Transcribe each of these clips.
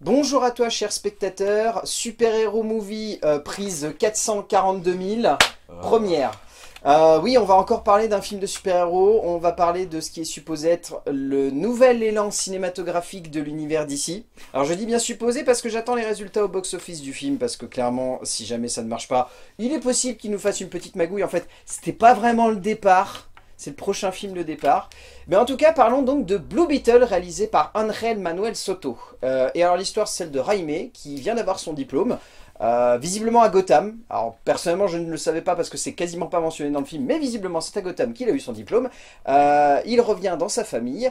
Bonjour à toi, cher spectateur. Super Hero Movie, euh, prise 442 000, première. Euh, oui, on va encore parler d'un film de super-héros. On va parler de ce qui est supposé être le nouvel élan cinématographique de l'univers d'ici. Alors je dis bien supposé parce que j'attends les résultats au box-office du film parce que clairement, si jamais ça ne marche pas, il est possible qu'il nous fasse une petite magouille. En fait, c'était pas vraiment le départ. C'est le prochain film de départ. Mais en tout cas, parlons donc de Blue Beetle, réalisé par Angel Manuel Soto. Euh, et alors l'histoire, c'est celle de Raime, qui vient d'avoir son diplôme. Euh, visiblement à Gotham. Alors personnellement je ne le savais pas parce que c'est quasiment pas mentionné dans le film, mais visiblement c'est à Gotham qu'il a eu son diplôme. Euh, il revient dans sa famille,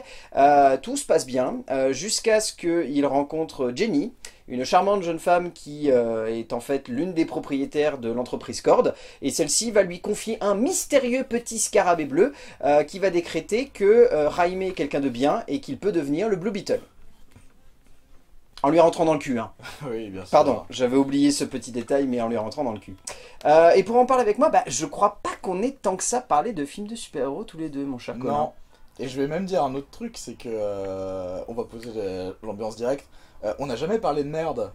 tout se passe bien, jusqu'à ce qu'il rencontre Jenny, une charmante jeune femme qui est en fait l'une des propriétaires de l'entreprise Cord, et celle-ci va lui confier un mystérieux petit scarabée bleu qui va décréter que Raime est quelqu'un de bien et qu'il peut devenir le Blue Beetle. En lui rentrant dans le cul, hein. oui, bien sûr. Pardon, j'avais oublié ce petit détail, mais en lui rentrant dans le cul. Euh, et pour en parler avec moi, bah, je crois pas qu'on ait tant que ça parlé de films de super-héros tous les deux, mon cher Colin. Non. Et je vais même dire un autre truc, c'est que... Euh, on va poser l'ambiance directe. Euh, on n'a jamais parlé de merde.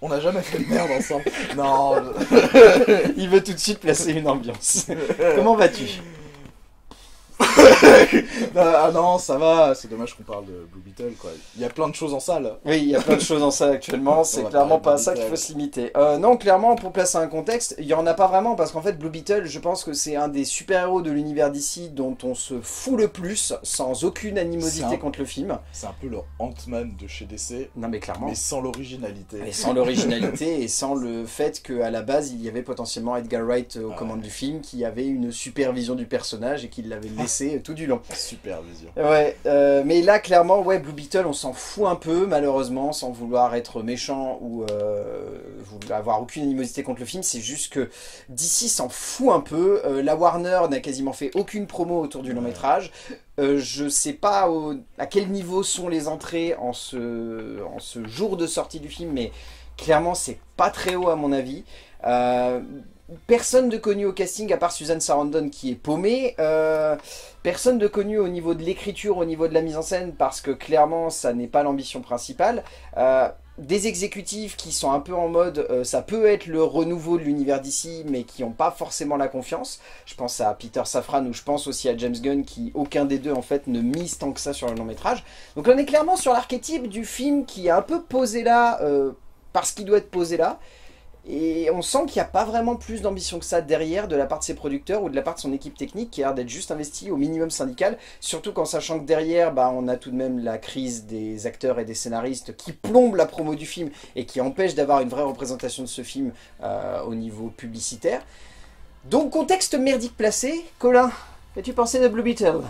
On n'a jamais fait de merde ensemble. non. Il veut tout de suite placer une ambiance. Comment vas-tu? ah non, ça va, c'est dommage qu'on parle de Blue Beetle, quoi. Il y a plein de choses en salle. Oui, il y a plein de choses en salle actuellement, c'est clairement pas ça qu'il faut se limiter. Euh, non, clairement, pour placer un contexte, il y en a pas vraiment, parce qu'en fait, Blue Beetle, je pense que c'est un des super-héros de l'univers d'ici dont on se fout le plus, sans aucune animosité contre le film. C'est un peu le Ant-Man de chez DC. Non, mais clairement. Mais sans l'originalité. Et sans l'originalité, et sans le fait qu'à la base, il y avait potentiellement Edgar Wright aux commandes du film, qui avait une supervision du personnage et qui l'avait laissé tout du long. Supervision. Ouais, euh, mais là, clairement, ouais, Blue Beetle, on s'en fout un peu, malheureusement, sans vouloir être méchant ou euh, avoir aucune animosité contre le film. C'est juste que DC s'en fout un peu. Euh, la Warner n'a quasiment fait aucune promo autour du long métrage. je sais pas à quel niveau sont les entrées en ce, en ce jour de sortie du film, mais clairement, c'est pas très haut à mon avis personne de connu au casting à part Suzanne Sarandon qui est paumée. Euh, personne de connu au niveau de l'écriture, au niveau de la mise en scène parce que clairement ça n'est pas l'ambition principale. Euh, des exécutifs qui sont un peu en mode euh, ça peut être le renouveau de l'univers d'ici mais qui n'ont pas forcément la confiance. Je pense à Peter Safran ou je pense aussi à James Gunn qui aucun des deux en fait ne mise tant que ça sur le long métrage. Donc on est clairement sur l'archétype du film qui est un peu posé là parce qu'il doit être posé là et on sent qu'il n'y a pas vraiment plus d'ambition que ça derrière de la part de ses producteurs ou de la part de son équipe technique qui a l'air d'être juste investi au minimum syndical, surtout qu'en sachant que derrière, bah, on a tout de même la crise des acteurs et des scénaristes qui plombent la promo du film et qui empêchent d'avoir une vraie représentation de ce film euh, au niveau publicitaire. Donc contexte merdique placé, Colin, qu'as-tu pensé de Blue Beetle?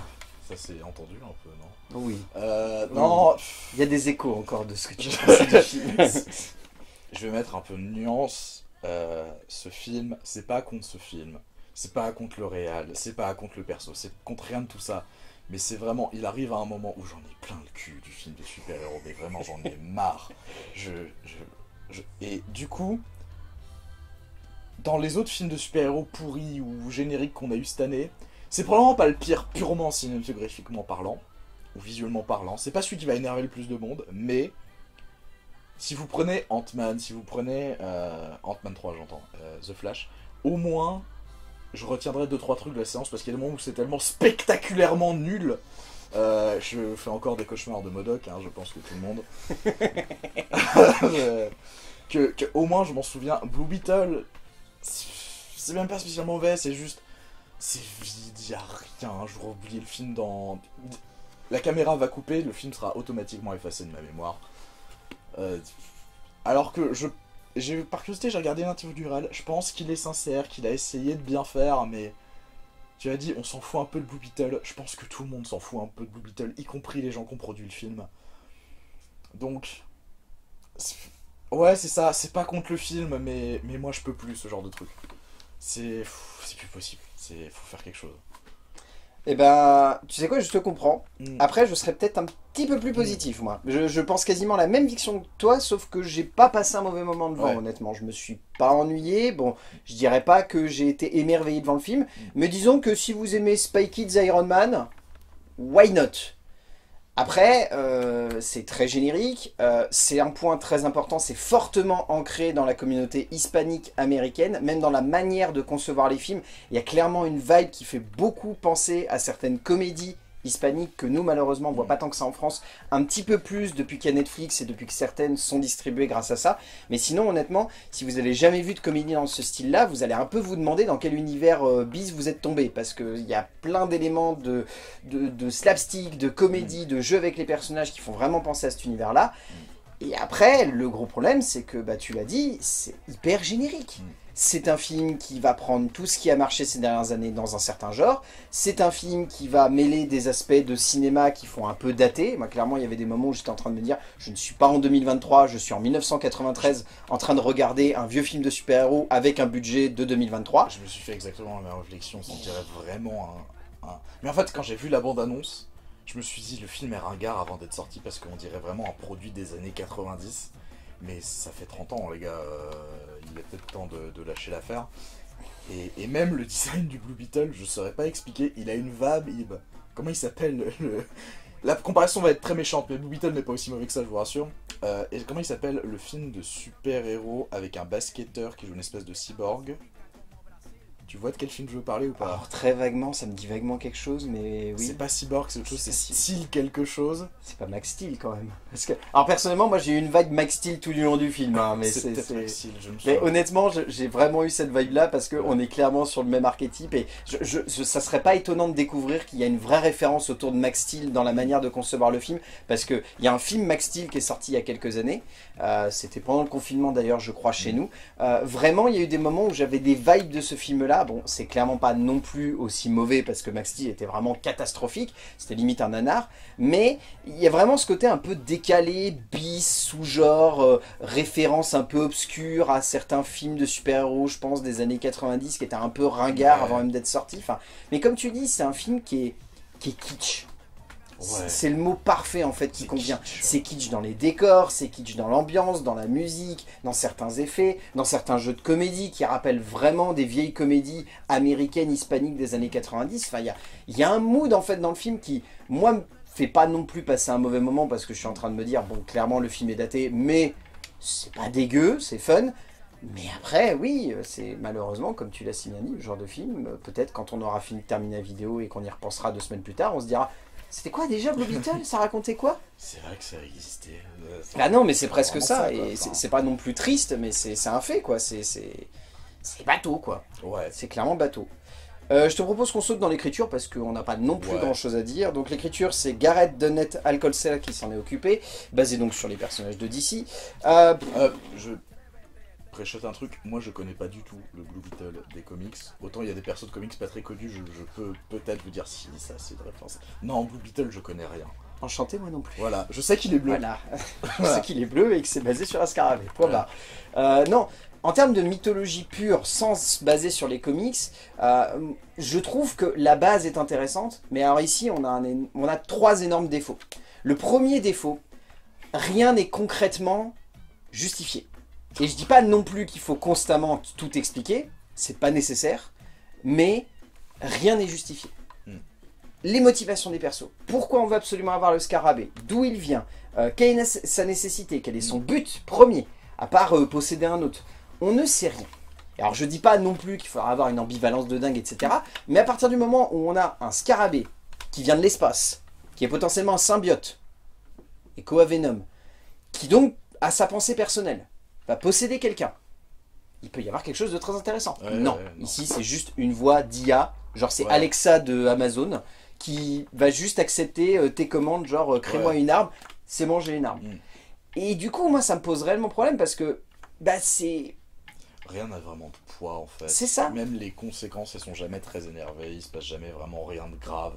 Ça s'est entendu un peu, non? Oui. Euh, non. Il y a des échos encore de ce que tu penses du film. je vais mettre un peu de nuance. Euh, ce film, c'est pas contre ce film. C'est pas contre le réel, c'est pas contre le perso, c'est contre rien de tout ça. Mais c'est vraiment, il arrive à un moment où j'en ai plein le cul du film de super-héros, mais vraiment j'en ai marre. Et du coup, dans les autres films de super-héros pourris ou génériques qu'on a eu cette année, c'est probablement pas le pire purement cinématographiquement parlant, ou visuellement parlant. C'est pas celui qui va énerver le plus de monde, mais si vous prenez Ant-Man, si vous prenez euh, Ant-Man 3, j'entends, euh, The Flash, au moins, je retiendrai 2-3 trucs de la séance parce qu'il y a des moments où c'est tellement spectaculairement nul. Euh, je fais encore des cauchemars de Modoc, hein, je pense que tout le monde. que, au moins je m'en souviens. Blue Beetle, c'est même pas spécialement mauvais, c'est juste. C'est vide, y a rien. J'aurais oublié le film dans. La caméra va couper, le film sera automatiquement effacé de ma mémoire. Euh, alors que je, j'ai par curiosité, j'ai regardé l'interview du Ral. Je pense qu'il est sincère, qu'il a essayé de bien faire, mais tu as dit, on s'en fout un peu de Blue Beetle. Je pense que tout le monde s'en fout un peu de Blue Beetle, y compris les gens qui ont produit le film. Donc, ouais, c'est ça. C'est pas contre le film, mais mais moi je peux plus ce genre de truc. C'est c'est plus possible. C'est faut faire quelque chose. Eh ben, tu sais quoi, je te comprends. Mm. Après, je serais peut-être un petit peu plus positif, moi. Je, pense quasiment la même fiction que toi, sauf que j'ai pas passé un mauvais moment devant, honnêtement. Je me suis pas ennuyé. Bon, je dirais pas que j'ai été émerveillé devant le film, mm. mais disons que si vous aimez Spy Kids Iron Man, why not? Après, euh, c'est très générique, euh, c'est un point très important, c'est fortement ancré dans la communauté hispanique américaine, même dans la manière de concevoir les films. Il y a clairement une vibe qui fait beaucoup penser à certaines comédies hispanique que nous malheureusement on voit pas tant que ça en France, un petit peu plus depuis qu'il y a Netflix et depuis que certaines sont distribuées grâce à ça, mais sinon honnêtement, si vous avez jamais vu de comédie dans ce style-là, vous allez un peu vous demander dans quel univers euh, bis vous êtes tombé, parce qu'il y a plein d'éléments de, de, slapstick, de comédie, de jeu avec les personnages qui font vraiment penser à cet univers-là, et après, le gros problème, c'est que, bah, tu l'as dit, c'est hyper générique. C'est un film qui va prendre tout ce qui a marché ces dernières années dans un certain genre. C'est un film qui va mêler des aspects de cinéma qui font un peu dater. Clairement, il y avait des moments où j'étais en train de me dire je ne suis pas en 2023, je suis en 1993 en train de regarder un vieux film de super-héros avec un budget de 2023. Je me suis fait exactement la même réflexion, ça dirait vraiment un... Mais en fait, quand j'ai vu la bande-annonce, je me suis dit le film est ringard avant d'être sorti parce qu'on dirait vraiment un produit des années 90. Mais ça fait 30 ans, les gars. Euh, il est peut-être temps de, lâcher l'affaire. Et, même le design du Blue Beetle, je saurais pas expliquer. Il a une vibe. Comment il s'appelle La comparaison va être très méchante, mais Blue Beetle n'est pas aussi mauvais que ça, je vous rassure. Euh, et comment il s'appelle le film de super-héros avec un basketteur qui joue une espèce de cyborg? Tu vois de quel film je veux parler ou pas Alors très vaguement, ça me dit vaguement quelque chose, mais oui. C'est pas Cyborg, c'est autre chose, c'est Steel quelque chose. C'est pas Max Steel quand même. Parce que... Alors personnellement, moi j'ai eu une vibe Max Steel tout du long du film, hein, mais c'est... Mais honnêtement, j'ai vraiment eu cette vibe-là parce qu'on est clairement sur le même archétype et je, ça serait pas étonnant de découvrir qu'il y a une vraie référence autour de Max Steel dans la manière de concevoir le film parce qu'il y a un film Max Steel qui est sorti il y a quelques années, euh, c'était pendant le confinement d'ailleurs je crois chez mm. nous. Euh, vraiment, il y a eu des moments où j'avais des vibes de ce bon, c'est clairement pas non plus aussi mauvais parce que Max Steel était vraiment catastrophique, c'était limite un nanar, mais il y a vraiment ce côté un peu décalé, bis, sous-genre, euh, référence un peu obscure à certains films de super-héros, je pense, des années 90 qui étaient un peu ringards avant même d'être sortis. mais comme tu dis, c'est un film qui est, qui est kitsch. C'est le mot parfait en fait qui convient. C'est kitsch dans les décors, c'est kitsch dans l'ambiance, dans la musique, dans certains effets, dans certains jeux de comédie qui rappellent vraiment des vieilles comédies américaines, hispaniques des années 90. Enfin, il y a, un mood en fait dans le film qui, moi, me fait pas non plus passer un mauvais moment parce que je suis en train de me dire, bon, clairement le film est daté, mais c'est pas dégueu, c'est fun. Mais après, oui, c'est malheureusement, comme tu l'as si bien dit, le genre de film, peut-être quand on aura fini de terminer la vidéo et qu'on y repensera deux semaines plus tard, on se dira c'était quoi déjà Blue Beetle? Ça racontait quoi? C'est vrai que ça existait. ah non, mais c'est presque ça. et c'est pas non plus triste, mais c'est un fait, quoi. C'est bateau, quoi. Ouais. C'est clairement bateau. Euh, je te propose qu'on saute dans l'écriture parce qu'on n'a pas non plus grand chose à dire. Donc l'écriture c'est Gareth Dennett Alcolcel qui s'en est occupé, basé donc sur les personnages de DC. Euh, euh, je préchote un truc, moi je connais pas du tout le Blue Beetle des comics. Autant il y a des persos de comics pas très connus, je, peux peut-être vous dire si ça c'est de référence. Non, Blue Beetle je connais rien. Enchanté moi non plus. Voilà, je sais qu'il est bleu. Voilà, je sais qu'il est bleu et que c'est basé sur un scarabée. Point euh, non, en termes de mythologie pure, sans se baser sur les comics, euh, je trouve que la base est intéressante. Mais alors ici, on a, un, on a trois énormes défauts. Le premier défaut, rien n'est concrètement justifié. Et je dis pas non plus qu'il faut constamment tout expliquer, c'est pas nécessaire, mais rien n'est justifié. Hmm. Les motivations des persos. Pourquoi on veut absolument avoir le scarabée? D'où il vient? Euh, Quelle est sa nécessité? Quel est son but premier? À part euh, posséder un autre. On ne sait rien. Alors je dis pas non plus qu'il faudra avoir une ambivalence de dingue, etc. Mais à partir du moment où on a un scarabée qui vient de l'espace, qui est potentiellement un symbiote, et Venom, qui donc a sa pensée personnelle, va posséder quelqu'un, il peut y avoir quelque chose de très intéressant. non. ici c'est juste une voix d'IA, genre c'est Alexa de Amazon, qui va juste accepter euh, tes commandes, genre euh, crée-moi une arme, c'est manger une arme. Mm. Et du coup, moi ça me pose réellement problème parce que bah c'est... Rien n'a vraiment de poids en fait. C'est ça. Même les conséquences, elles sont jamais très énervées, il se passe jamais vraiment rien de grave.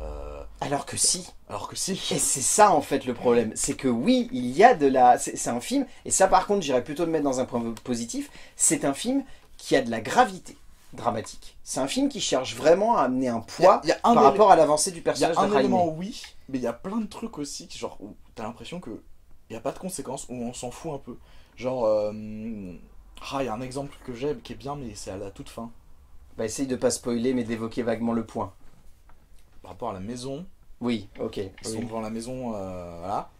Euh, alors que si. Alors que si. Et c'est ça en fait le problème. C'est que oui, il y a de la... C'est un film, et ça par contre j'irais plutôt le mettre dans un point positif, c'est un film qui a de la gravité dramatique. C'est un film qui cherche vraiment à amener un poids par rapport à l'avancée du personnage. Il y a un élément oui, mais il y a plein de trucs aussi qui genre où t'as l'impression que il n'y a pas de conséquences, où on s'en fout un peu. Genre, euh, ah, il y a un exemple que j'ai qui est bien, mais c'est à la toute fin. Bah essaye de pas spoiler, mais d'évoquer vaguement le point par rapport à la maison, Oui, ok. Ils sont oui. devant la maison, euh, voilà.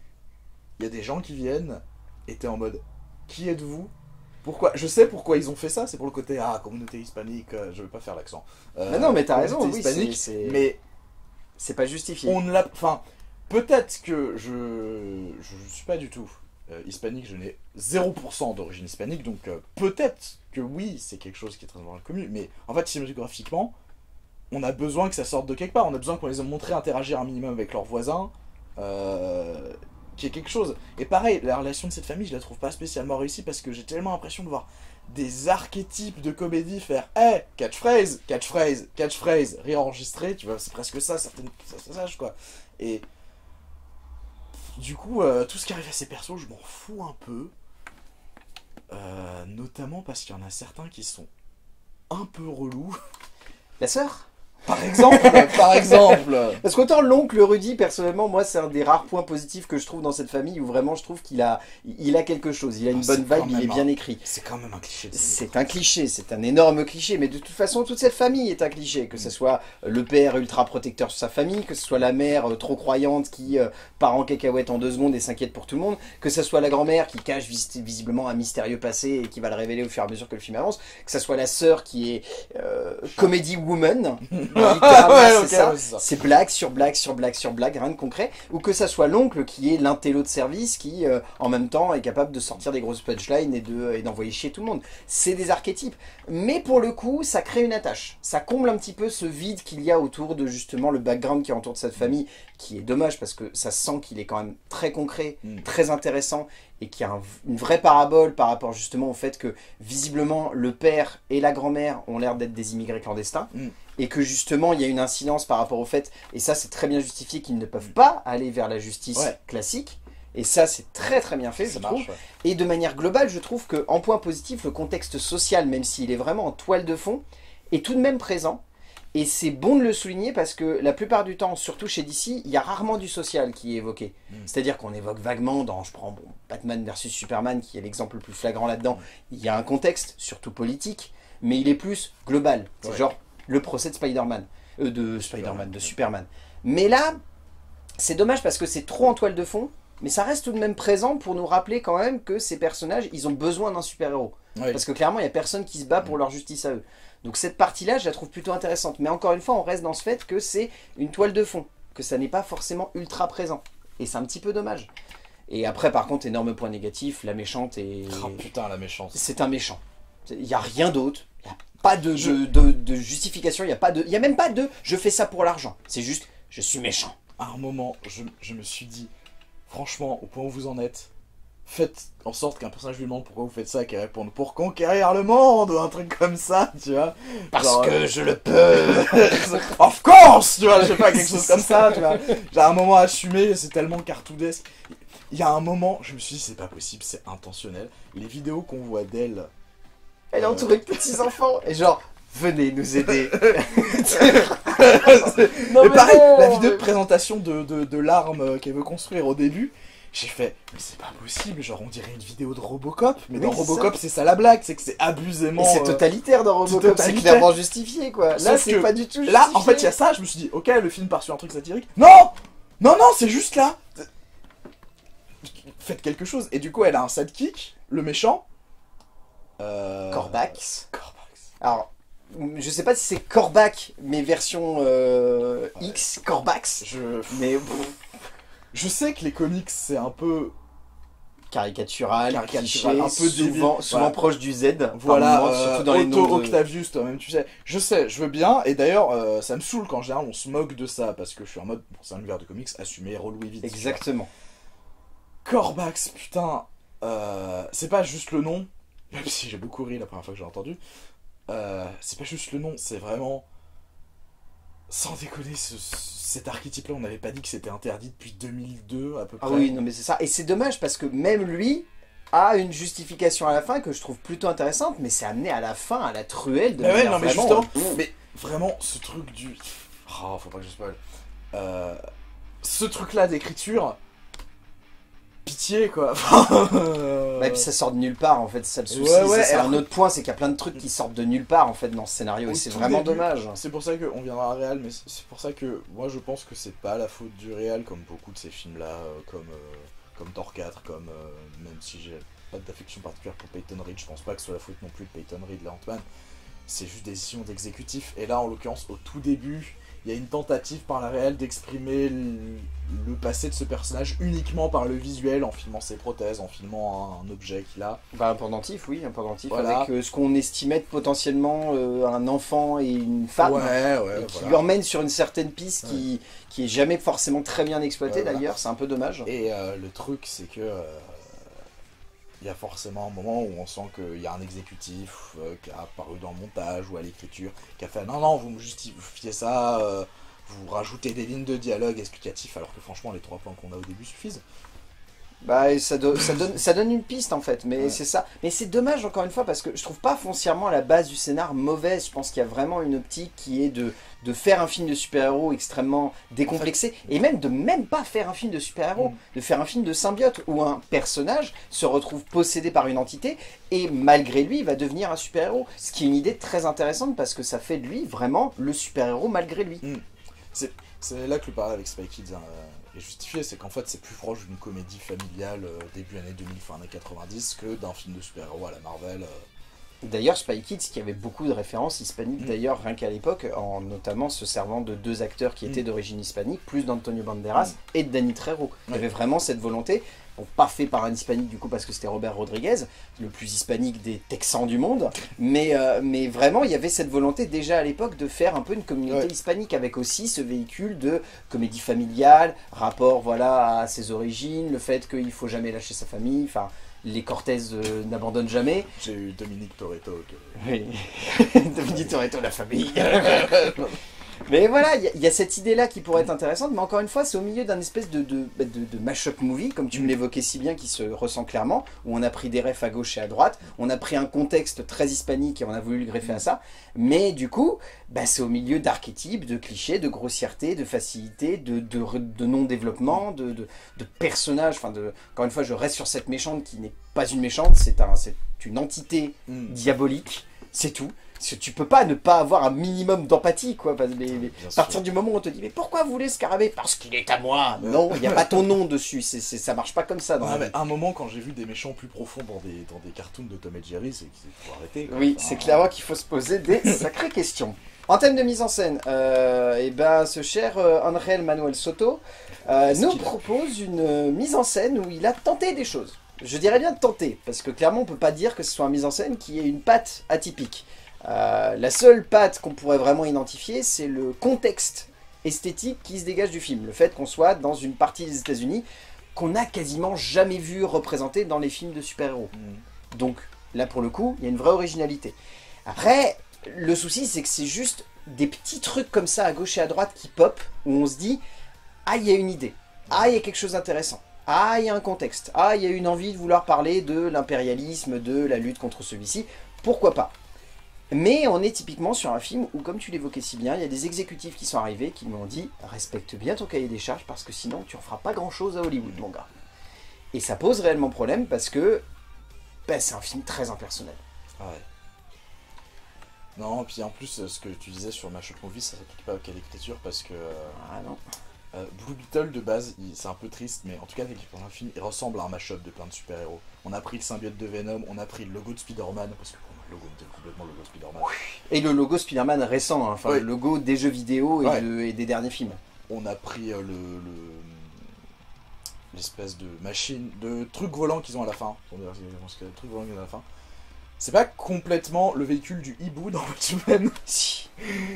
Il y a des gens qui viennent et t'es en mode Qui êtes-vous? Pourquoi? Je sais pourquoi ils ont fait ça, c'est pour le côté Ah, communauté hispanique, euh, je vais pas faire l'accent. Euh, Mais non, mais t'as raison, oui, hispanique, c'est- c'est- mais C'est pas justifié. on l'a. Enfin, peut-être que je. Je suis pas du tout euh, hispanique, je n'ai 0% d'origine hispanique, donc peut-être que oui, c'est quelque chose qui est très dans le commun, mais en fait, cinématographiquement, on a besoin que ça sorte de quelque part, on a besoin qu'on les ait montrés interagir un minimum avec leurs voisins, euh, qu'il quelque chose. Et pareil, la relation de cette famille, je la trouve pas spécialement réussie parce que j'ai tellement l'impression de voir des archétypes de comédie faire Hey, catchphrase, catchphrase, catchphrase, réenregistré, tu vois, c'est presque ça, certaines passages, quoi. Et du coup, euh, tout ce qui arrive à ces persos, je m'en fous un peu. Euh, notamment parce qu'il y en a certains qui sont un peu relous. La sœur? Par exemple, par exemple. Parce qu'autant l'oncle Rudy, personnellement, moi, c'est un des rares points positifs que je trouve dans cette famille où vraiment je trouve qu'il a, il a quelque chose. Il a une Ah, bonne vibe, il est bien un- écrit. C'est quand même un cliché. C'est un cliché, c'est un énorme cliché, mais de toute façon, toute cette famille est un cliché. Que ce soit le père ultra protecteur sur sa famille, que ce soit la mère euh, trop croyante qui euh, part en cacahuète en deux secondes et s'inquiète pour tout le monde, que ce soit la grand-mère qui cache vis- visiblement un mystérieux passé et qui va le révéler au fur et à mesure que le film avance, que ce soit la sœur qui est euh, comedy woman, Ouais, c'est ça. blague sur blague sur blague sur blague, rien de concret. Ou que ça soit l'oncle qui est l'intello de service qui, euh, en même temps, est capable de sortir des grosses punchlines et de et d'envoyer chier tout le monde. C'est des archétypes. Mais pour le coup, ça crée une attache. Ça comble un petit peu ce vide qu'il y a autour de justement le background qui entoure de cette famille, qui est dommage parce que ça sent qu'il est quand même très concret, Mm. très intéressant et qui a un- une vraie parabole par rapport justement au fait que visiblement le père et la grand-mère ont l'air d'être des immigrés clandestins Mm. Et que justement il y a une incidence par rapport au fait, et ça c'est très bien justifié qu'ils ne peuvent pas aller vers la justice Ouais. classique. Et ça, c'est très très bien fait, je Ça trouve. marche, ouais. Et de manière globale, je trouve que en point positif, le contexte social, même s'il est vraiment en toile de fond, est tout de même présent. Et c'est bon de le souligner parce que la plupart du temps, surtout chez DC, il y a rarement du social qui est évoqué. Mm. C'est-à-dire qu'on évoque vaguement dans, je prends bon, Batman versus Superman, qui est l'exemple le plus flagrant là-dedans, il y a un contexte, surtout politique, mais il est plus global. C'est Ouais. genre le procès de Spider-Man, euh, de Spider-Man, de Superman. Mais là, c'est dommage parce que c'est trop en toile de fond, mais ça reste tout de même présent pour nous rappeler quand même que ces personnages, ils ont besoin d'un super-héros. Parce que clairement, il n'y a personne qui se bat pour leur justice à eux. Donc cette partie-là, je la trouve plutôt intéressante. Mais encore une fois, on reste dans ce fait que c'est une toile de fond, que ça n'est pas forcément ultra présent. Et c'est un petit peu dommage. Et après, par contre, énorme point négatif, la méchante est... Oh putain, la méchance. C'est un méchant. Il n'y a rien d'autre. Pas de, Je- de, de- de justification. Il n'y a, pas de- il y a même pas de « je fais ça pour l'argent ». C'est juste « je suis méchant À un moment, je, je me suis dit, franchement, au point où vous en êtes, faites en sorte qu'un personnage lui demande pourquoi vous faites ça, qu'il réponde pour conquérir le monde ou un truc comme ça, tu vois. ». Parce Genre, que je le peux of course, tu vois, je sais pas, quelque chose comme ça, tu vois. J'ai un moment assumé, c'est tellement cartoonesque. Il y a un moment, je me suis dit, c'est pas possible, c'est intentionnel. Les vidéos qu'on voit d'elle, Elle est entourée de petits enfants. Et genre « venez nous aider ». Non, mais pareil, non, la vidéo de présentation de, de, de l'arme euh, qu'elle veut construire au début, j'ai fait, mais c'est pas possible, genre on dirait une vidéo de Robocop, mais Oui, dans Robocop c'est ça la blague, c'est que c'est abusément... Et c'est euh, totalitaire dans Robocop, c'est clairement justifié quoi. Là c'est que pas du tout justifié. Là, en fait, il y a ça, je me suis dit, ok, le film part sur un truc satirique. Non Non, non, c'est juste là Faites quelque chose. Et du coup, elle a un sidekick, le méchant. Euh... Corbax. Corbax. Alors, je sais pas si c'est Corbac, mais version euh, Ouais. X, Corbax. Je... Mais pff, je sais que les comics, c'est un peu... caricatural, Caricatural, cliché, un peu débile. souvent, souvent Voilà. proche du Z. Voilà, euh, surtout dans les Otto noms de... Octavius, toi-même, tu sais. Je sais, je veux bien. Et d'ailleurs, euh, ça me saoule quand en général on se moque de ça, parce que je suis en mode, c'est un univers de comics, assumé, relou et vite. Exactement. Corbax, putain, c'est pas juste le nom, même si j'ai beaucoup ri la première fois que j'ai entendu. euh, c'est pas juste le nom, c'est vraiment. Sans déconner, ce- cet archétype-là, on n'avait pas dit que c'était interdit depuis 2002 à peu Ah près. oui, non mais c'est ça. Et c'est dommage parce que même lui a une justification à la fin que je trouve plutôt intéressante, mais c'est amené à la fin à la truelle de Mais ouais, non, mais vraiment- justement, mais vraiment, ce truc du. Oh, faut pas que je spoil. Euh, ce truc-là d'écriture, pitié pitié quoi. Bah, et puis ça sort de nulle part en fait, c'est ça le souci. Ouais, ouais, c'est alors- un autre point, c'est qu'il y a plein de trucs qui sortent de nulle part en fait dans ce scénario et c'est vraiment début, dommage. C'est pour ça qu'on viendra à Réal, mais c'est pour ça que moi je pense que c'est pas la faute du Réal comme beaucoup de ces films là, comme, euh, comme Thor 4, comme euh, même si j'ai pas d'affection particulière pour Peyton Reed, je pense pas que ce soit la faute non plus de Peyton Reed, la Ant-Man. C'est juste des décisions d'exécutif. Et là en l'occurrence, au tout début, il y a une tentative par la Réal d'exprimer le, passé de ce personnage uniquement par le visuel, en filmant ses prothèses, en filmant un, objet qu'il a. Bah un pendentif, oui, un pendentif Voilà. avec euh, ce qu'on estimait être potentiellement euh, un enfant et une femme. ouais, ouais, et qui voilà. lui emmène sur une certaine piste qui, qui est jamais forcément très bien exploitée voilà. d'ailleurs, c'est un peu dommage. Et euh, le truc, c'est que il y a forcément un moment où on sent qu'il y a un exécutif euh, qui a apparu dans le montage ou à l'écriture, qui a fait non, non, vous me justifiez ça, euh, vous rajoutez des lignes de dialogue explicatifs, alors que franchement, les trois points qu'on a au début suffisent. Bah ça, do- ça, donne, ça donne une piste en fait, mais Ouais. c'est ça. Mais c'est dommage encore une fois parce que je trouve pas foncièrement la base du scénar mauvaise. Je pense qu'il y a vraiment une optique qui est de, de faire un film de super-héros extrêmement décomplexé et même de même pas faire un film de super-héros, Mm. de faire un film de symbiote où un personnage se retrouve possédé par une entité et malgré lui il va devenir un super-héros. Ce qui est une idée très intéressante parce que ça fait de lui vraiment le super-héros malgré lui. C'est là que le parallèle avec Spy Kids hein, est justifié, c'est qu'en fait, c'est plus proche d'une comédie familiale euh, début années 2000, fin années 90 que d'un film de super-héros à la Marvel. euh. D'ailleurs, Spy Kids, qui avait beaucoup de références hispaniques, Mm. d'ailleurs, rien qu'à l'époque, en notamment se servant de deux acteurs qui étaient Mm. d'origine hispanique, plus d'Antonio Banderas Mm. et de Danny Trejo. Il y avait vraiment cette volonté, bon, pas fait par un hispanique du coup, parce que c'était Robert Rodriguez, le plus hispanique des Texans du monde, mais, euh, mais vraiment, il y avait cette volonté déjà à l'époque de faire un peu une communauté Ouais. hispanique, avec aussi ce véhicule de comédie familiale, rapport voilà à ses origines, le fait qu'il faut jamais lâcher sa famille, enfin... Les Cortez euh, n'abandonnent jamais. J'ai eu Dominique Toretto. que- Oui. Dominique Toretto, la famille. mais voilà, il y a- il y, a cette idée-là qui pourrait être intéressante, mais encore une fois, c'est au milieu d'un espèce de, de, bah, de, de mash-up movie, comme tu me l'évoquais si bien, qui se ressent clairement, où on a pris des refs à gauche et à droite, on a pris un contexte très hispanique et on a voulu le greffer à ça, mais du coup, bah, c'est au milieu d'archétypes, de clichés, de grossièreté, de facilité, de, non-développement, de, personnages, enfin, de, encore une fois, je reste sur cette méchante qui n'est pas une méchante, c'est un, c'est une entité Mm. diabolique, c'est tout. Parce que tu peux pas ne pas avoir un minimum d'empathie, quoi. Parce que les- les- Bien à partir du moment où on te dit, mais pourquoi vous voulez Scarabée? Parce qu'il est à moi. Non, il n'y a pas ton nom dessus. C'est, c'est- ça marche pas comme ça dans la mais vie. à un moment, quand j'ai vu des méchants plus profonds dans des, dans des cartoons de Tom et Jerry, c'est qu'il faut arrêter. quoi. Oui, Enfin, c'est clairement qu'il faut se poser des sacrées questions. En thème de mise en scène, euh, eh ben, ce cher euh, Angel Manuel Soto euh, nous propose une euh, mise en scène où il a tenté des choses. Je dirais bien tenter, parce que clairement on peut pas dire que ce soit une mise en scène qui ait une patte atypique. Euh, la seule patte qu'on pourrait vraiment identifier, c'est le contexte esthétique qui se dégage du film. Le fait qu'on soit dans une partie des États-Unis qu'on n'a quasiment jamais vu représentée dans les films de super-héros. mm. Donc là pour le coup, il y a une vraie originalité. Après, le souci c'est que c'est juste des petits trucs comme ça à gauche et à droite qui pop, où on se dit Ah, il y a une idée. Ah, il y a quelque chose d'intéressant. Ah, il y a un contexte. Ah, il y a une envie de vouloir parler de l'impérialisme, de la lutte contre celui-ci. Pourquoi pas? Mais on est typiquement sur un film où, comme tu l'évoquais si bien, il y a des exécutifs qui sont arrivés qui m'ont dit respecte bien ton cahier des charges parce que sinon tu en feras pas grand chose à Hollywood, mon gars. Et ça pose réellement problème parce que ben, c'est un film très impersonnel. Ah ouais. Non, puis en plus, ce que tu disais sur Mashup Movie, ça s'applique pas à l'écriture parce que euh, Ah non. euh, Blue Beetle de base, c'est un peu triste, mais en tout cas, avec le film, il ressemble à un mashup de plein de super-héros. On a pris le symbiote de Venom, on a pris le logo de Spider-Man, parce que logo était complètement le logo de Spider-Man. Et le logo Spider-Man récent, hein, enfin le logo des jeux vidéo et, Ouais. de- et des derniers films. On a pris euh, le. le- l'espèce de machine, de truc volant qu'ils ont à la fin. On dirait que c'est le truc volant qu'ils ont à la fin. C'est pas complètement le véhicule du hibou dans Watchmen. Si.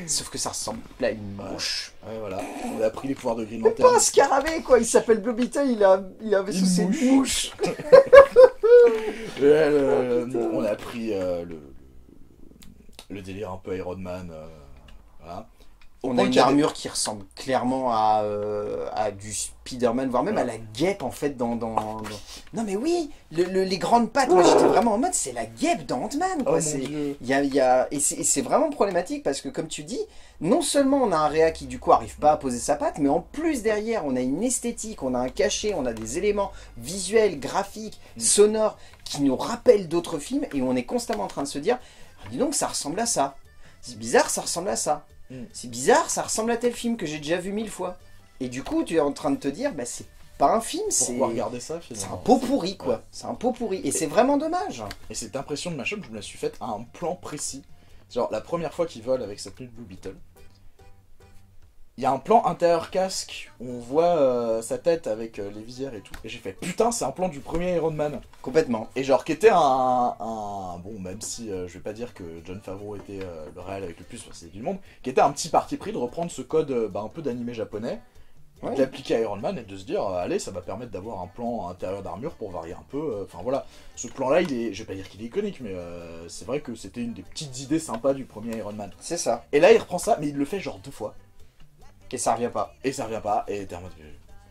Sauf que ça ressemble à une mouche. Ouais, voilà. On a pris les pouvoirs de Green Lantern. pas un scarabée quoi, il s'appelle Blue Beetle, il a, il a un vaisseau, c'est une mouche. Le- le- on a pris euh, le, le délire un peu Iron Man. euh, voilà. On a une armure qui ressemble clairement à, euh, à du Spider-Man, voire même à la guêpe en fait dans... dans- dans- Non mais oui, le- le- les grandes pattes, moi j'étais vraiment en mode c'est la guêpe dans Ant-Man Oh y a, y a- Et c'est et c'est vraiment problématique parce que comme tu dis, non seulement on a un réa qui du coup arrive pas à poser sa patte, mais en plus derrière on a une esthétique, on a un cachet, on a des éléments visuels, graphiques, Mm. sonores qui nous rappellent d'autres films et on est constamment en train de se dire, Ah, dis donc ça ressemble à ça. C'est bizarre, ça ressemble à ça. Mm. C'est bizarre, ça ressemble à tel film que j'ai déjà vu mille fois. Et du coup tu es en train de te dire, bah c'est pas un film, c'est regarder ça c'est un pot pourri quoi. Ouais. C'est un pot pourri et c'est vraiment dommage. Et cette impression de mashup, je me la suis faite à un plan précis. Genre, la première fois qu'il vole avec sa tenue de Blue Beetle, il y a un plan intérieur casque où on voit euh, sa tête avec euh, les visières et tout. Et j'ai fait putain, c'est un plan du premier Iron Man. Complètement. Et genre, qui était un. un- bon, même si euh, je vais pas dire que John Favreau était le réel avec le plus c'est du monde, qui était un petit parti pris de reprendre ce code bah, un peu d'animé japonais, Ouais. de l'appliquer à Iron Man et de se dire, allez, ça va permettre d'avoir un plan intérieur d'armure pour varier un peu. Enfin voilà, ce plan-là, il est. Je vais pas dire qu'il est iconique, mais c'est vrai que c'était une des petites idées sympas du premier Iron Man. C'est ça. Et là, il reprend ça, mais il le fait genre deux fois. Et ça revient pas. Et ça revient pas, et t'es en mode.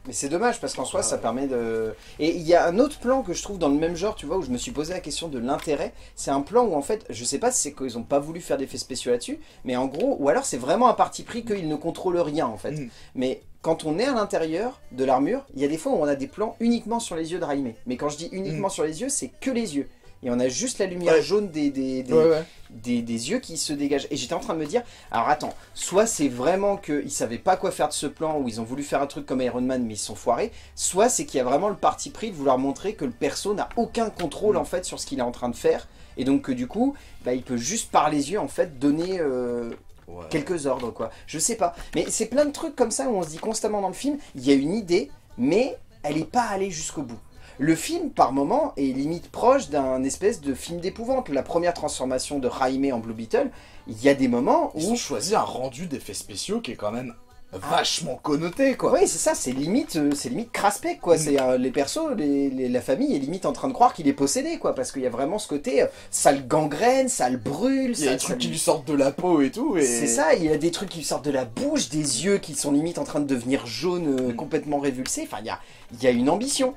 Mais c'est dommage parce qu'en soi ça permet de... Et il y a un autre plan que je trouve dans le même genre, tu vois, où je me suis posé la question de l'intérêt. C'est un plan où en fait, je sais pas si c'est qu'ils ont pas voulu faire d'effets spéciaux là-dessus, mais en gros, ou alors c'est vraiment un parti pris qu'ils ne contrôlent rien en fait. Mm. Mais quand on est à l'intérieur de l'armure, il y a des fois où on a des plans uniquement sur les yeux de Raimé. Mais quand je dis uniquement sur les yeux, c'est que les yeux. Et on a juste la lumière. Ouais. jaune des, des, des- Ouais, ouais. des, des yeux qui se dégagent. Et j'étais en train de me dire, alors attends, soit c'est vraiment qu'ils savaient pas quoi faire de ce plan, ou ils ont voulu faire un truc comme Iron Man mais ils sont foirés, soit c'est qu'il y a vraiment le parti pris de vouloir montrer que le perso n'a aucun contrôle Mm. en fait sur ce qu'il est en train de faire, et donc que du coup, bah, il peut juste par les yeux en fait donner euh, Ouais. quelques ordres quoi. Je sais pas, mais c'est plein de trucs comme ça où on se dit constamment dans le film, il y a une idée, mais elle est pas allée jusqu'au bout. Le film, par moment, est limite proche d'un espèce de film d'épouvante. La première transformation de Jaime en Blue Beetle, il y a des moments Ils où... ont choisi un rendu d'effets spéciaux qui est quand même vachement connoté, quoi. Oui, c'est ça, c'est limite, euh, c'est limite craspec, quoi. Mm. C'est euh, les persos, les- les- la famille est limite en train de croire qu'il est possédé, quoi, parce qu'il y a vraiment ce côté, euh, ça le gangrène, ça le brûle, Il y a ça, des trucs ça qui lui- sortent de la peau et tout. Et... C'est ça, il y a des trucs qui lui sortent de la bouche, des yeux qui sont limite en train de devenir jaunes, euh, Mm. complètement révulsés. Enfin, il y a, il y a une ambition.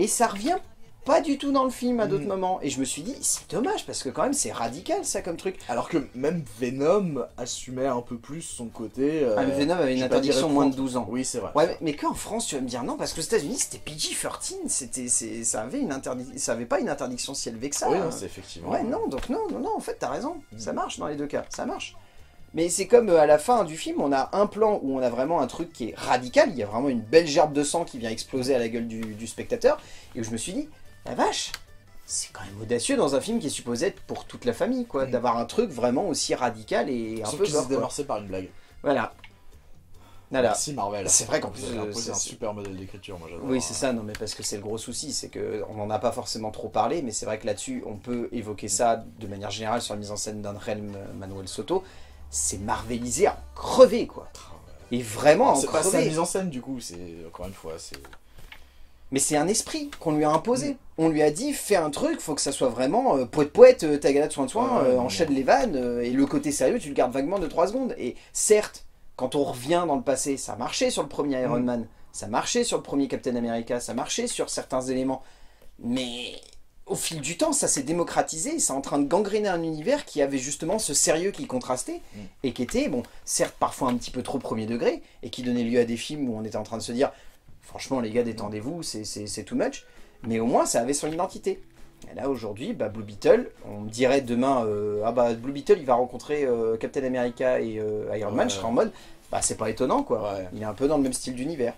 Et ça revient pas du tout dans le film à d'autres Mm. moments. Et je me suis dit, c'est dommage, parce que quand même, c'est radical, ça, comme truc. Alors que même Venom assumait un peu plus son côté. euh, Ah, mais Venom avait une interdiction moins de 12 ans. Oui, c'est vrai. Ouais, mais, mais qu'en France, tu vas me dire non, parce que aux États-Unis, c'était PG-13, c'était, ça avait une ça avait pas une interdiction si élevée que ça. oui, hein. non, c'est effectivement. Ouais, non, donc non, non, non, en fait, t'as raison. Mm. Ça marche dans les deux cas, ça marche. Mais c'est comme euh, à la fin du film, on a un plan où on a vraiment un truc qui est radical, il y a vraiment une belle gerbe de sang qui vient exploser à la gueule du, du spectateur, et où je me suis dit, la vache, c'est quand même audacieux dans un film qui est supposé être pour toute la famille, quoi, d'avoir un truc vraiment aussi radical et un Sauf peu gore, démorçaient par une blague. Voilà. Voilà. Merci Marvel. C'est vrai qu'en plus, euh, c'est- un super modèle d'écriture, moi j'adore. Oui, c'est ça, non, mais parce que c'est le gros souci, c'est que on n'en a pas forcément trop parlé, mais c'est vrai que là-dessus, on peut évoquer ça de manière générale sur la mise en scène d'Anhelm Manuel Soto. C'est marvelisé à crever, quoi. Et vraiment C'est pas sa mise en scène du coup, c'est encore une fois, c'est. Mais c'est un esprit qu'on lui a imposé. On lui a dit, fais un truc, faut que ça soit vraiment euh, poète poète, euh, soin de soin, Ouais, ouais, euh, enchaîne les vannes, euh, et le côté sérieux, tu le gardes vaguement de 3 secondes. Et certes, quand on revient dans le passé, ça marchait sur le premier Iron Mm. Man, ça marchait sur le premier Captain America, ça marchait sur certains éléments. Mais au fil du temps, ça s'est démocratisé, c'est en train de gangréner un univers qui avait justement ce sérieux qui contrastait, Mm. et qui était, bon, certes parfois un petit peu trop premier degré, et qui donnait lieu à des films où on était en train de se dire, franchement les gars, détendez-vous, c'est- too much, mais au moins ça avait son identité. Et là aujourd'hui, bah, Blue Beetle, on me dirait demain, euh, ah bah Blue Beetle il va rencontrer euh, Captain America et euh, Iron Man, Ouais. je serais en mode, bah c'est pas étonnant quoi, Ouais. il est un peu dans le même style d'univers.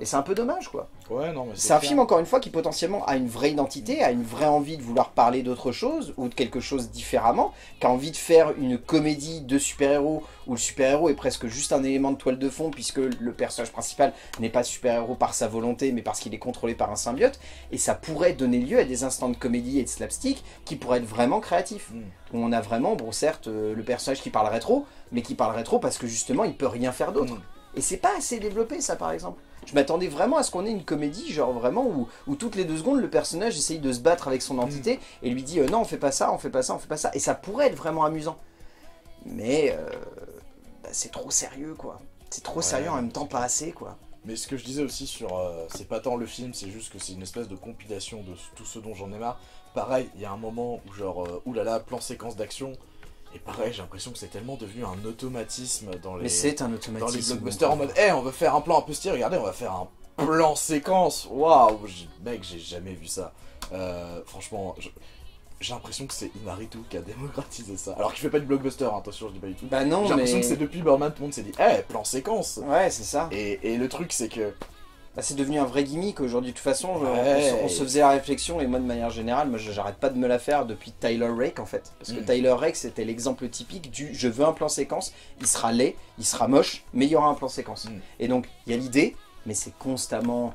Et c'est un peu dommage quoi. Ouais, non, mais C'est un clair. film, encore une fois, qui potentiellement a une vraie identité, a une vraie envie de vouloir parler d'autre chose, ou de quelque chose différemment, qui a envie de faire une comédie de super-héros, où le super-héros est presque juste un élément de toile de fond, puisque le personnage principal n'est pas super-héros par sa volonté, mais parce qu'il est contrôlé par un symbiote, et ça pourrait donner lieu à des instants de comédie et de slapstick qui pourraient être vraiment créatifs. Mm. Où on a vraiment, bon certes, euh, le personnage qui parlerait trop, mais qui parlerait trop parce que justement, il peut rien faire d'autre. Mm. Et c'est pas assez développé ça par exemple. Je m'attendais vraiment à ce qu'on ait une comédie, genre vraiment où, où toutes les deux secondes le personnage essaye de se battre avec son entité et lui dit euh, non on fait pas ça, on fait pas ça, on fait pas ça. Et ça pourrait être vraiment amusant. Mais euh, bah, c'est trop sérieux, quoi. C'est trop Ouais, sérieux en même temps pas assez, quoi. Mais ce que je disais aussi sur. euh, c'est pas tant le film, c'est juste que c'est une espèce de compilation de tout ce dont j'en ai marre. Pareil, il y a un moment où, genre, euh, oulala, plan séquence d'action. Et pareil, j'ai l'impression que c'est tellement devenu un automatisme dans les, Mais c'est un dans automatisme. les blockbusters en mode, hé, on veut faire un plan un peu stylé, regardez, on va faire un plan séquence. Waouh, mec, j'ai jamais vu ça. Euh, franchement, je- j'ai l'impression que c'est Inaritu qui a démocratisé ça. Alors qu'il fait pas du blockbuster, hein, attention, je dis pas du tout. Bah non, j'ai l'impression mais... que c'est depuis Birdman, tout le monde s'est dit, hé, plan séquence. Ouais, c'est ça. Et, et le truc, c'est que Bah, c'est devenu un vrai gimmick aujourd'hui. De toute façon, Ouais. on, se- on se faisait la réflexion, et moi de manière générale, moi je- j'arrête pas de me la faire depuis Tyler Rake en fait. Parce que Mm. Tyler Rake c'était l'exemple typique du je veux un plan séquence, il sera laid, il sera moche, mais il y aura un plan séquence. Mm. Et donc il y a l'idée, mais c'est constamment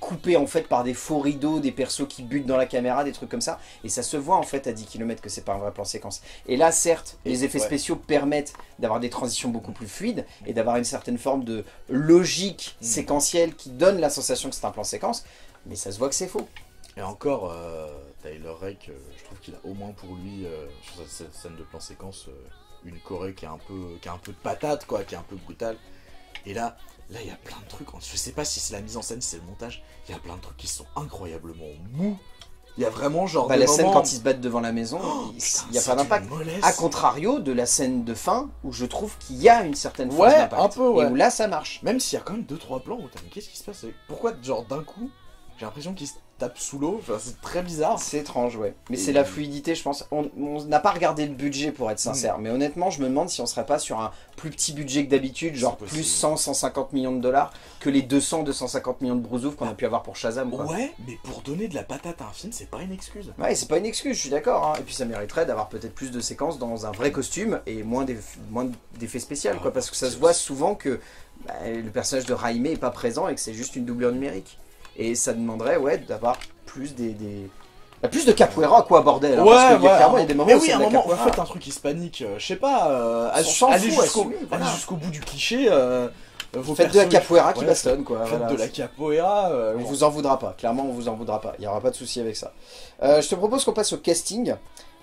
surcoupé en fait par des faux rideaux, des persos qui butent dans la caméra, des trucs comme ça. Et ça se voit en fait à 10 km que c'est pas un vrai plan séquence. Et là certes, Et- les effets ouais. spéciaux permettent d'avoir des transitions beaucoup plus fluides et d'avoir une certaine forme de logique Mm. séquentielle qui donne la sensation que c'est un plan séquence, mais ça se voit que c'est faux. Et encore, euh, Tyler Rake, euh, je trouve qu'il a au moins pour lui, euh, sur cette- scène de plan séquence, euh, une choré qui a, un peu, qui a un peu de patate, quoi, qui est un peu brutale. Et là, là, il y a plein de trucs. Je sais pas si c'est la mise en scène, si c'est le montage. Il y a plein de trucs qui sont incroyablement mous. Il y a vraiment genre Bah, des la scène quand ils se battent devant la maison, Oh, il putain, n'y a pas d'impact. A contrario de la scène de fin où je trouve qu'il y a une certaine force Ouais, d'impact. un peu, ouais. Et où là ça marche. Même s'il y a quand même 2-3 plans où t'as mais qu'est-ce qui se passe? Pourquoi, genre, d'un coup, j'ai l'impression qu'il se tape sous l'eau Enfin, c'est très bizarre. C'est étrange, ouais. Mais c'est la fluidité, je pense. On n'a pas regardé le budget pour être sincère, Mm. mais honnêtement, je me demande si on serait pas sur un plus petit budget que d'habitude, genre plus possible. 100, 150 millions de dollars que les 200, 250 millions de brousouf qu'on a pu avoir pour Shazam. Quoi. Ouais, mais pour donner de la patate à un film, c'est pas une excuse. Ouais, c'est pas une excuse, je suis d'accord. hein. Et puis ça mériterait d'avoir peut-être plus de séquences dans un vrai costume et moins d'eff- moins d'effets spéciaux, Ah, quoi. Parce que ça se voit souvent que bah, le personnage de Raime est pas présent et que c'est juste une doublure numérique. Et ça demanderait, ouais, d'avoir plus des, des... bah, plus de capoeira, quoi, bordel. hein, parce qu'il y a clairement, il y a des moments mais où oui, un de la moment, capoeira. faites un truc hispanique, euh, je sais pas, euh, jusqu'au voilà. bout du cliché. Euh, vos Faites de la capoeira qui ouais, bastonne, quoi. Faites voilà. de la capoeira. euh, On vous en voudra pas, clairement on vous en voudra pas, il n'y aura pas de souci avec ça. Euh, je te propose qu'on passe au casting,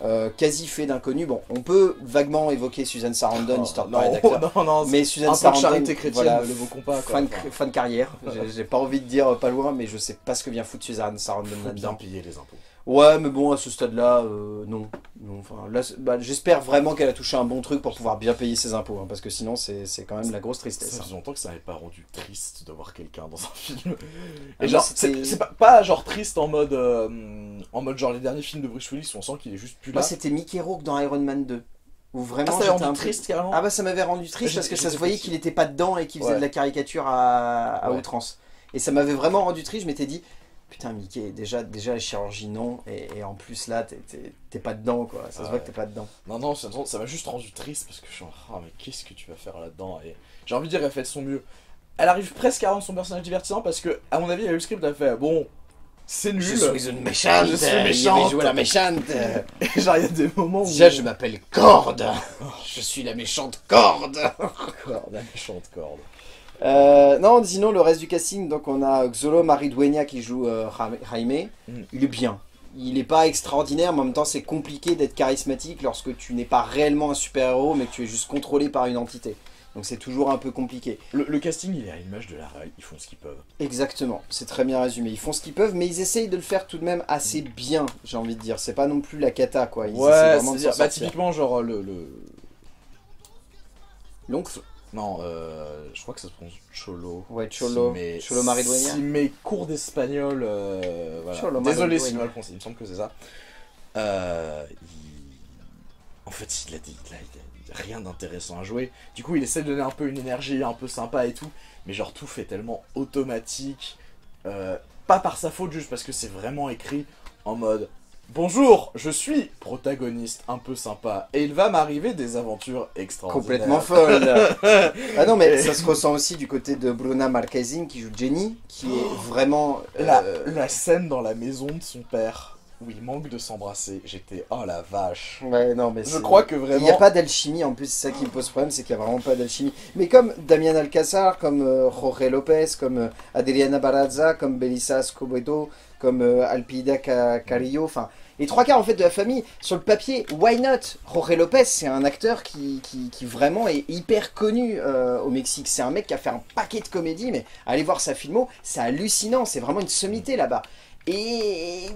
euh, quasi fait d'inconnus. Bon, on peut vaguement évoquer Suzanne Sarandon, oh, histoire de non, parler non, non, Mais Suzanne Sarandon, charité chrétienne, voilà, ne l'évoquons pas. quoi. fin, de, Enfin, fin de carrière. J'ai- pas envie de dire euh, pas loin, mais je sais pas ce que vient foutre Suzanne Sarandon là-dedans. payer les impôts. Ouais, mais bon, à ce stade-là, euh, non. non. Bah, j'espère vraiment qu'elle a touché un bon truc pour pouvoir bien payer ses impôts, hein, parce que sinon, c'est c'est quand même la grosse tristesse. Ça hein. faisait longtemps que ça m'avait pas rendu triste de voir quelqu'un dans un film. Ah, Et genre, c'est pas, pas genre triste en mode, euh, en mode genre les derniers films de Bruce Willis où on sent qu'il est juste. Moi, c'était Mickey Rourke dans Iron Man 2. Où Ah, vraiment, ça j'étais rendu un peu- triste carrément. Ah bah ça m'avait rendu triste parce que ça se voyait qu'il était pas dedans et qu'il faisait Ouais. de la caricature à, à Ouais. outrance. Et ça m'avait vraiment rendu triste, je m'étais dit, putain Mickey, déjà, déjà la chirurgie non, et, et en plus là, t'es- pas dedans quoi, ça se Ah voit ouais. que t'es pas dedans. Non, non, ça ça m'a juste rendu triste parce que je suis en train, mais qu'est-ce que tu vas faire là-dedans? Et j'ai envie de dire, elle fait de son mieux. Elle arrive presque à rendre son personnage divertissant parce que, à mon avis, elle a eu le script, a fait bon, c'est nul. Je suis une méchante, Je suis euh, il méchante. joué la méchante. euh. Genre, il y a des moments où. Déjà je m'appelle Corde, je suis la méchante Corde. Corde, la méchante corde. Euh, non, sinon le reste du casting, donc on a Xolo Maridueña qui joue euh, Jaime. Mm. Il est bien. Il n'est pas extraordinaire, mais en même temps c'est compliqué d'être charismatique lorsque tu n'es pas réellement un super-héros, mais que tu es juste contrôlé par une entité. Donc c'est toujours un peu compliqué. Le, le casting, il est à l'image de la réelle, ils font ce qu'ils peuvent. Exactement, c'est très bien résumé. Ils font ce qu'ils peuvent, mais ils essayent de le faire tout de même assez bien, j'ai envie de dire. C'est pas non plus la cata, quoi. Ils ouais, vraiment de s'en bah, typiquement, genre, le. le... L'oncle Non, euh, je crois que ça se prononce Cholo. Ouais, Cholo. Si mes- Cholo Maridueña. Si mes cours d'espagnol. euh, voilà. Cholo Désolé si mal prononcé, il me semble que c'est ça. Euh, il- En fait, il a, des- il a- il a rien d'intéressant à jouer. Du coup, il essaie de donner un peu une énergie un peu sympa et tout. Mais genre, tout fait tellement automatique. euh, pas par sa faute, juste parce que c'est vraiment écrit en mode. Bonjour, je suis protagoniste un peu sympa et il va m'arriver des aventures extraordinaires. Complètement folle. ah non, mais ça se ressent aussi du côté de Bruna Marquezine qui joue Jenny, qui est vraiment. La, euh, la scène dans la maison de son père où il manque de s'embrasser, j'étais oh la vache. Ouais, non, mais Je crois que Il vraiment. n'y a pas d'alchimie, en plus, c'est ça qui me pose problème, c'est qu'il n'y a vraiment pas d'alchimie. Mais comme Damian Alcázar, comme euh, Jorge Lopez, comme euh, Adriana Barraza, comme Belisa Escobedo, comme euh, Alpida Ca- Carrillo, enfin, les trois quarts en fait de la famille, sur le papier, why not? Jorge Lopez, c'est un acteur qui, qui, qui, vraiment est hyper connu au Mexique. C'est un mec qui a fait un paquet de comédies, mais allez voir sa filmo, c'est hallucinant, c'est vraiment une sommité là-bas. Et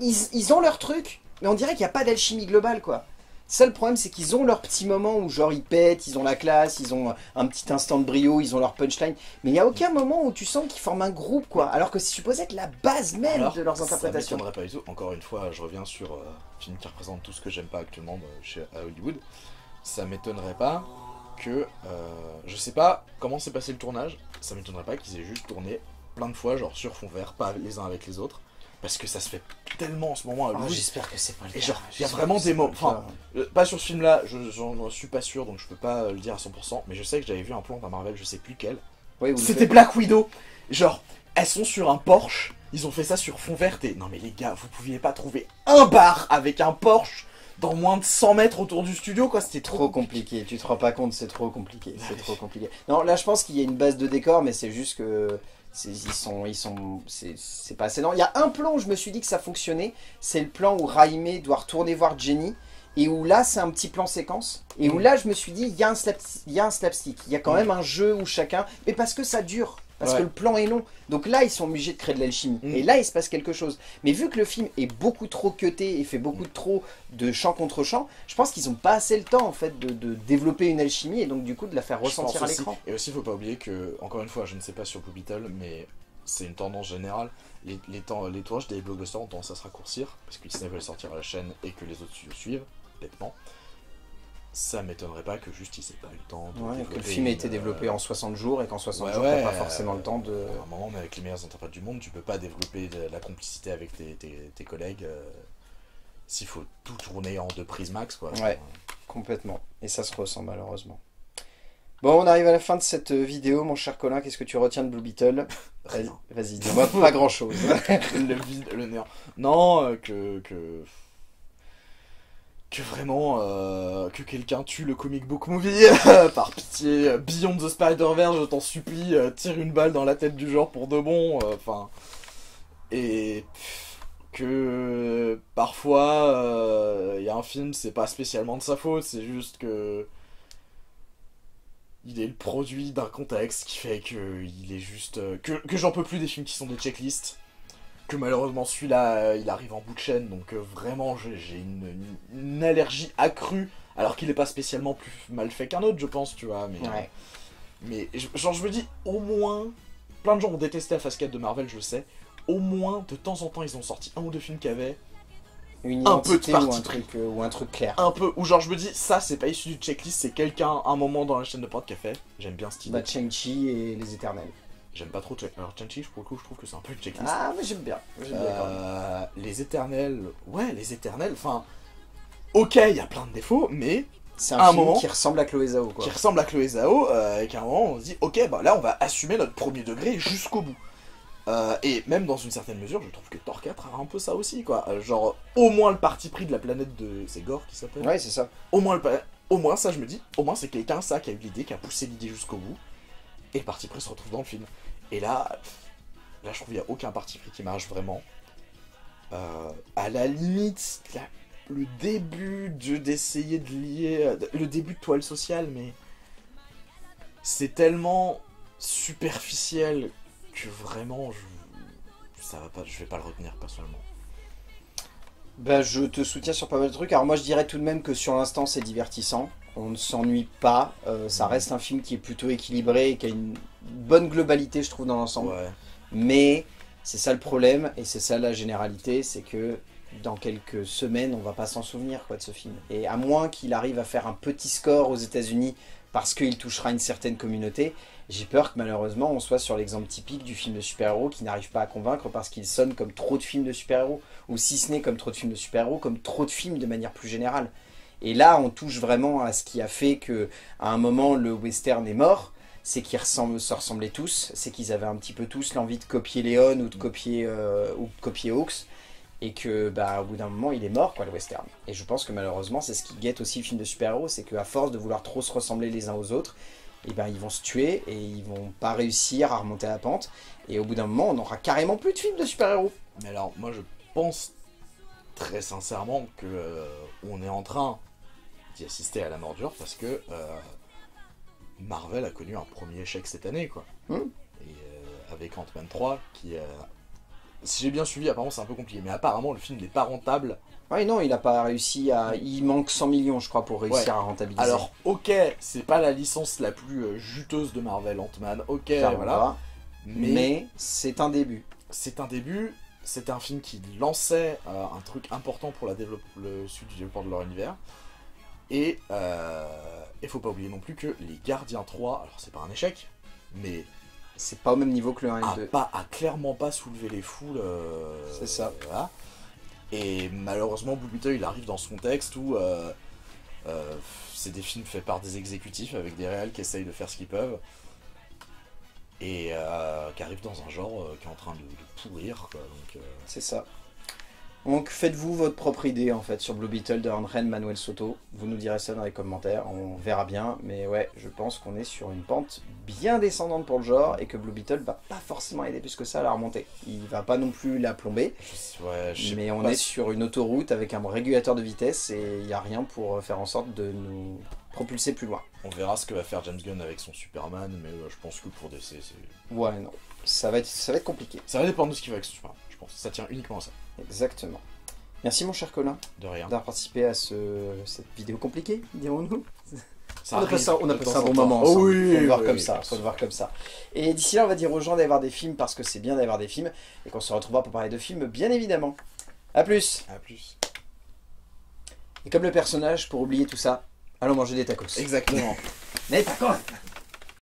ils, ils ont leur truc, mais on dirait qu'il n'y a pas d'alchimie globale, quoi. Ça, le problème, c'est qu'ils ont leur petit moment où, genre, ils pètent, ils ont la classe, ils ont un petit instant de brio, ils ont leur punchline. Mais il n'y a aucun moment où tu sens qu'ils forment un groupe, quoi. Alors que c'est supposé être la base même Alors, de leurs interprétations. Ça pas du tout. Encore une fois, je reviens sur euh, un film qui représente tout ce que j'aime pas actuellement euh, chez à Hollywood. Ça m'étonnerait pas que. Euh, je sais pas comment s'est passé le tournage. Ça m'étonnerait pas qu'ils aient juste tourné plein de fois, genre sur fond vert, pas les uns avec les autres. Parce que ça se fait tellement en ce moment Hollywood. J'espère que c'est pas le Et cas. genre, il y a vraiment des mots. Enfin, euh, pas sur ce film-là, je j'en suis pas sûr, donc je peux pas euh, le dire à 100%. Mais je sais que j'avais vu un plan d'un Marvel, je sais plus. Oui, le C'était. Black Widow. Genre, elles sont sur un Porsche. Ils ont fait ça sur fond vert. Et non, mais les gars, vous pouviez pas trouver un bar avec un Porsche dans moins de 100 mètres autour du studio, quoi. C'était trop. trop compliqué. Tu te rends pas compte, c'est trop compliqué. C'est trop compliqué. Non, là, je pense qu'il y a une base de décor, mais c'est juste que ils sont, ils sont, c'est c'est pas assez. Non, il y a un plan où je me suis dit que ça fonctionnait. C'est le plan où Raimé doit retourner voir Jenny. Et où là, c'est un petit plan séquence. Et où Mm. là, je me suis dit, il y, a un slap- il y a un slapstick. Il y a quand Mm. même un jeu où chacun. Mais parce que ça dure. Parce Ouais. que le plan est long. Donc là, ils sont obligés de créer de l'alchimie. Mm. Et là, il se passe quelque chose. Mais vu que le film est beaucoup trop cuté et fait beaucoup trop de chant contre chant, je pense qu'ils n'ont pas assez le temps en fait de, de développer une alchimie et donc du coup de la faire ressentir à l'écran. Et aussi, faut pas oublier que, encore une fois, je ne sais pas sur Beetle, mais c'est une tendance générale. Les, les, temps, les tournages des blockbusters ont tendance à se raccourcir parce que Disney veut sortir à la chaîne et que les autres studios suivent, bêtement. Ça m'étonnerait pas que juste ils aient pas eu le temps de Ouais, que le film a été une, développé euh, en 60 jours et qu'en 60 Ouais, jours, ouais, t'as pas forcément euh, le temps de. À un moment, mais avec les meilleurs interprètes du monde, tu peux pas développer de la complicité avec tes, tes- tes collègues euh, s'il faut tout tourner en deux prises max, quoi. Ouais. Complètement. Et ça se ressent malheureusement. Bon, on arrive à la fin de cette vidéo, mon cher Colin. Qu'est-ce que tu retiens de Blue Beetle? Vas-y, dis-moi pas grand chose. le vide, le néant. Non, euh, que, que. Que vraiment. euh, que quelqu'un tue le comic book movie. Par pitié. Beyond the Spider-Verse, je t'en supplie, euh, tire une balle dans la tête du genre pour de bon. euh, Enfin. et. Que. Parfois. Il y a un film, c'est pas spécialement de sa faute, c'est juste que. Il est le produit d'un contexte qui fait que il est juste que j'en peux plus des films qui sont des checklists que malheureusement celui-là euh, il arrive en bout de chaîne donc euh, vraiment j'ai une, allergie accrue alors qu'il est pas spécialement plus mal fait qu'un autre je pense tu vois mais Ouais. mais je- genre je me dis au moins plein de gens ont détesté la phase 4 de Marvel je sais au moins de temps en temps ils ont sorti un ou deux films qui avaient Une Un peu de ou un truc euh, ou un truc clair. un peu ou genre je me dis ça c'est pas issu du checklist c'est quelqu'un un moment dans la chaîne de prod qui a fait j'aime bien cette idée Bah, Shang-Chi et les Éternels. J'aime pas trop check alors Chanchi pour le coup je trouve que c'est un peu une checklist Ah, mais j'aime bien. J'aime bien quand même. Euh, les éternels, ouais, les éternels, enfin, ok, il y a plein de défauts, mais C'est un un film moment- qui ressemble à Chloé Zhao, quoi. qui ressemble à Chloé Zhao, euh, et qu'à un moment on se dit, ok, bah là on va assumer notre premier degré jusqu'au bout. Euh, et même dans une certaine mesure, je trouve que Thor 4 a un peu ça aussi, quoi. Euh, genre, au moins le parti pris de la planète de. C'est Gore qui s'appelle Ouais, c'est ça. Au moins, le au moins, ça, je me dis, au moins c'est quelqu'un, ça, qui a eu l'idée, qui a poussé l'idée jusqu'au bout, et le parti pris se retrouve dans le film. Et là, là, je trouve qu'il n'y a aucun parti pris qui marche vraiment. Euh, à la limite, le début de d'essayer de lier, euh, le début de toile sociale, mais c'est tellement superficiel que vraiment, je, ça pas, je vais pas le retenir personnellement. Bah, je te soutiens sur pas mal de trucs. Alors moi, je dirais tout de même que sur l'instant, c'est divertissant. On ne s'ennuie pas. Euh, ça reste un film qui est plutôt équilibré et qui a une bonne globalité, je trouve, dans l'ensemble. Ouais. Mais c'est ça le problème et c'est ça la généralité, c'est que dans quelques semaines, on va pas s'en souvenir quoi de ce film. Et à moins qu'il arrive à faire un petit score aux États-Unis parce qu'il touchera une certaine communauté, j'ai peur que malheureusement on soit sur l'exemple typique du film de super-héros qui n'arrive pas à convaincre parce qu'il sonne comme trop de films de super-héros ou si ce n'est comme trop de films de super-héros, comme trop de films de manière plus générale. Et là, on touche vraiment à ce qui a fait que à un moment le western est mort, c'est qu'ils se ressemblaient tous, c'est qu'ils avaient un petit peu tous l'envie de copier Léon ou de copier euh, ou de copier Hawks, et que bah au bout d'un moment il est mort quoi le western. Et je pense que malheureusement c'est ce qui guette aussi le film de super-héros, c'est qu'à force de vouloir trop se ressembler les uns aux autres, et ben ils vont se tuer et ils vont pas réussir à remonter la pente. Et au bout d'un moment on n'aura carrément plus de films de super-héros. Mais alors, moi, je pense très sincèrement que euh, on est en train assister à la mordure parce que euh, Marvel a connu un premier échec cette année, quoi. Hmm. Et euh, avec Ant-Man 3, qui euh, si j'ai bien suivi, apparemment c'est un peu compliqué, mais apparemment le film n'est pas rentable. Ouais, non, il a pas réussi à. Il manque 100 millions, je crois, pour réussir Ouais. à rentabiliser. Alors, ok, c'est pas la licence la plus juteuse de Marvel, Ant-Man, ok, voilà, mais, Mais, c'est un début. c'est un début, c'est un film qui lançait euh, un truc important pour la développe- le suite du développement de leur univers, et il faut pas oublier non plus que Les Gardiens 3, alors c'est pas un échec, mais C'est pas au même niveau que le 1 et le 2. pas, a clairement pas soulevé les foules. euh, C'est ça. voilà. Et malheureusement, Beetle, il arrive dans ce contexte où euh, euh, c'est des films faits par des exécutifs avec des réals qui essayent de faire ce qu'ils peuvent. Et euh, qui arrivent dans un genre euh, qui est en train de, de pourrir. Quoi. Donc, euh, C'est ça. Donc faites-vous votre propre idée en fait sur Blue Beetle de André Manuel Soto. Vous nous direz ça dans les commentaires, on verra bien. Mais ouais, je pense qu'on est sur une pente bien descendante pour le genre et que Blue Beetle va pas forcément aider plus que ça à la remonter. Il va pas non plus la plomber, ouais, mais on est si- sur une autoroute avec un régulateur de vitesse et il n'y a rien pour faire en sorte de nous propulser plus loin. On verra ce que va faire James Gunn avec son Superman, mais euh, je pense que pour DC, c'est... Ouais, non. Ça va être, ça va être compliqué. ça va dépendre de ce qu'il va avec son Superman, pense. Ça tient uniquement à ça. Exactement. Merci mon cher Colin De rien. d'avoir participé à ce, cette vidéo compliquée, dirons-nous. Ça on a arrive passé, on a de passé temps un bon moment Oh oui, faut le voir oui, comme oui, ça, faut le voir comme ça. Et d'ici là, on va dire aux gens d'aller voir des films parce que c'est bien d'aller voir des films et qu'on se retrouvera pour parler de films, bien évidemment. A plus. À plus. Et comme le personnage, pour oublier tout ça, allons manger des tacos. Exactement. Des tacos